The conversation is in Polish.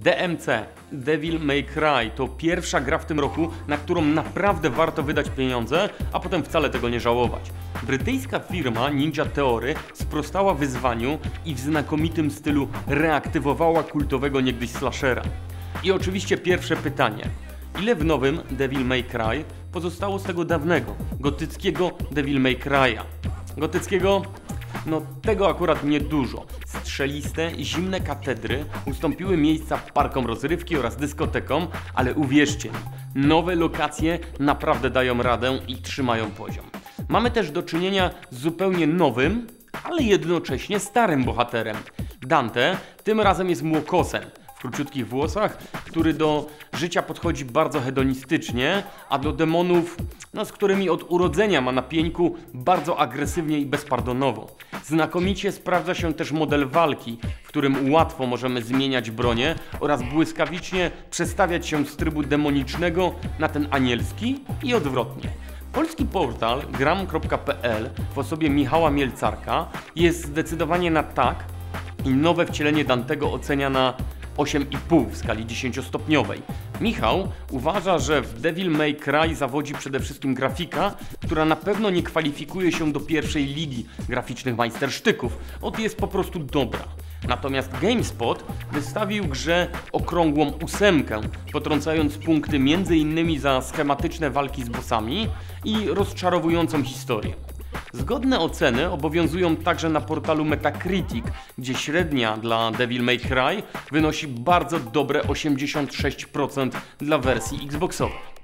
DMC Devil May Cry to pierwsza gra w tym roku, na którą naprawdę warto wydać pieniądze, a potem wcale tego nie żałować. Brytyjska firma Ninja Theory sprostała wyzwaniu i w znakomitym stylu reaktywowała kultowego niegdyś slashera. I oczywiście pierwsze pytanie. Ile w nowym Devil May Cry pozostało z tego dawnego, gotyckiego Devil May Cry'a? Gotyckiego no tego akurat niedużo. Strzeliste, zimne katedry ustąpiły miejsca parkom rozrywki oraz dyskotekom, ale uwierzcie nowe lokacje naprawdę dają radę i trzymają poziom. Mamy też do czynienia z zupełnie nowym, ale jednocześnie starym bohaterem. Dante tym razem jest młokosem, króciutkich włosach, który do życia podchodzi bardzo hedonistycznie, a do demonów, no, z którymi od urodzenia ma na pieńku, bardzo agresywnie i bezpardonowo. Znakomicie sprawdza się też model walki, w którym łatwo możemy zmieniać bronię oraz błyskawicznie przestawiać się z trybu demonicznego na ten anielski i odwrotnie. Polski portal gram.pl w osobie Michała Mielcarka jest zdecydowanie na tak i nowe wcielenie Dantego ocenia na 8,5 w skali 10-stopniowej. Michał uważa, że w Devil May Cry zawodzi przede wszystkim grafika, która na pewno nie kwalifikuje się do pierwszej ligi graficznych majstersztyków. Od jest po prostu dobra. Natomiast GameSpot wystawił grze okrągłą ósemkę, potrącając punkty m.in. za schematyczne walki z bossami i rozczarowującą historię. Zgodne oceny obowiązują także na portalu Metacritic, gdzie średnia dla Devil May Cry wynosi bardzo dobre 86% dla wersji Xboxowej.